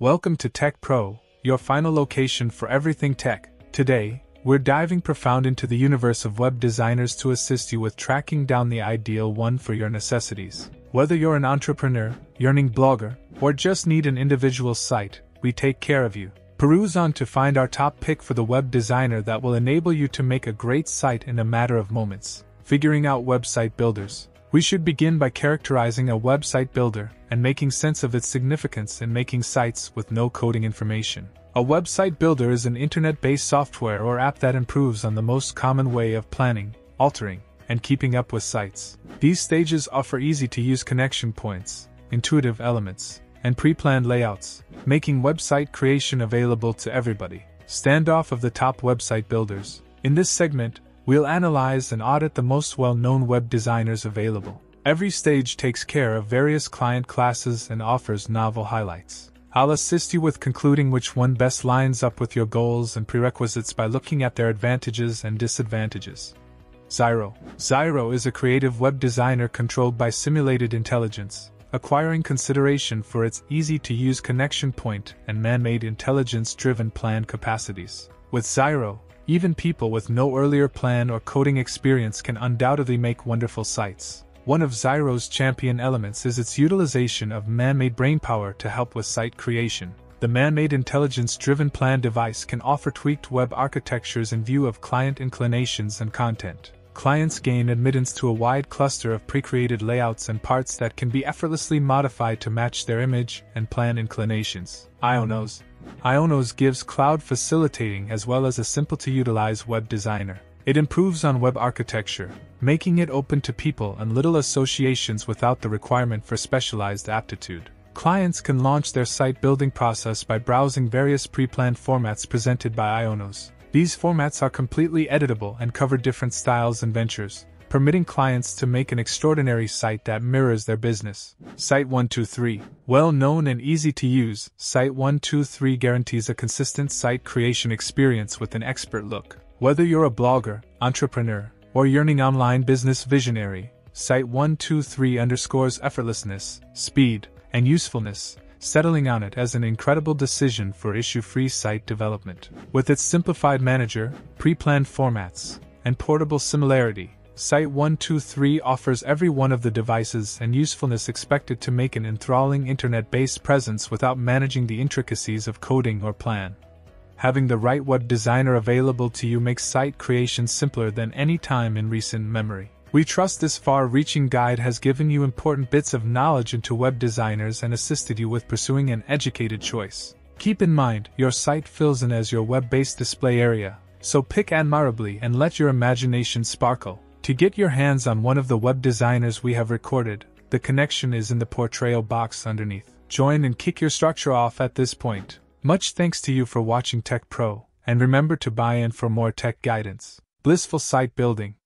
Welcome to Tech Pro, your final location for everything tech. Today, we're diving profound into the universe of web designers to assist you with tracking down the ideal one for your necessities. Whether you're an entrepreneur, yearning blogger, or just need an individual site, we take care of you. Peruse on to find our top pick for the web designer that will enable you to make a great site in a matter of moments. Figuring out website builders. We should begin by characterizing a website builder and making sense of its significance in making sites with no coding information. A website builder is an internet based software or app that improves on the most common way of planning, altering, and keeping up with sites. These stages offer easy to use connection points, intuitive elements, and pre planned layouts, making website creation available to everybody. Standoff of the top website builders. In this segment, we'll analyze and audit the most well known web designers available. Every stage takes care of various client classes and offers novel highlights. I'll assist you with concluding which one best lines up with your goals and prerequisites by looking at their advantages and disadvantages. Zyro. Zyro is a creative web designer controlled by simulated intelligence, acquiring consideration for its easy to use connection point and man made intelligence driven plan capacities. With Zyro, even people with no earlier plan or coding experience can undoubtedly make wonderful sites. One of Zyro's champion elements is its utilization of man made brainpower to help with site creation. The man made intelligence driven plan device can offer tweaked web architectures in view of client inclinations and content. Clients gain admittance to a wide cluster of pre created layouts and parts that can be effortlessly modified to match their image and plan inclinations. Ionos Ionos gives cloud facilitating as well as a simple to utilize web designer. It improves on web architecture, making it open to people and little associations without the requirement for specialized aptitude. Clients can launch their site building process by browsing various pre planned formats presented by Ionos. These formats are completely editable and cover different styles and ventures, permitting clients to make an extraordinary site that mirrors their business. Site 123. Well known and easy to use, Site 123 guarantees a consistent site creation experience with an expert look. Whether you're a blogger, entrepreneur, or yearning online business visionary, Site 123 underscores effortlessness, speed, and usefulness, settling on it as an incredible decision for issue free site development. With its simplified manager, pre planned formats, and portable similarity, Site 123 offers every one of the devices and usefulness expected to make an enthralling internet based presence without managing the intricacies of coding or plan. Having the right web designer available to you makes site creation simpler than any time in recent memory. We trust this far reaching guide has given you important bits of knowledge into web designers and assisted you with pursuing an educated choice. Keep in mind, your site fills in as your web based display area, so pick admirably and let your imagination sparkle. To get your hands on one of the web designers we have recorded, the connection is in the portrayal box underneath. Join and kick your structure off at this point. Much thanks to you for watching Tech Pro, and remember to buy in for more tech guidance. Blissful site building.